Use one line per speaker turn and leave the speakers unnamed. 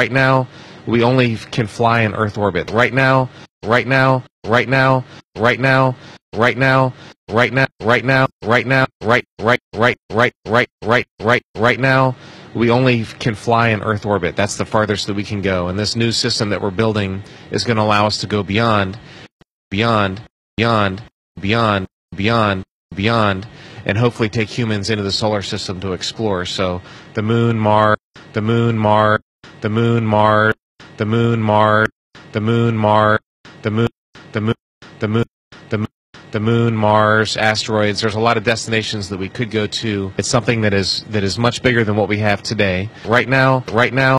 right now, we only can fly in Earth orbit. Right now, right now, right now, right now, right now, right now, right now, right now, right, right, right, right, right, right, right, right now, we only can fly in Earth orbit. That's the farthest that we can go. And this new system that we're building is going to allow us to go beyond, beyond, beyond, beyond, beyond, beyond, and hopefully take humans into the solar system to explore. So the moon, Mars, the moon, Mars, the moon, Mars, the moon, Mars, the moon, Mars, the moon, the moon, the moon, the moon, the moon, Mars, asteroids. There's a lot of destinations that we could go to. It's something that is that is much bigger than what we have today. Right now, right now,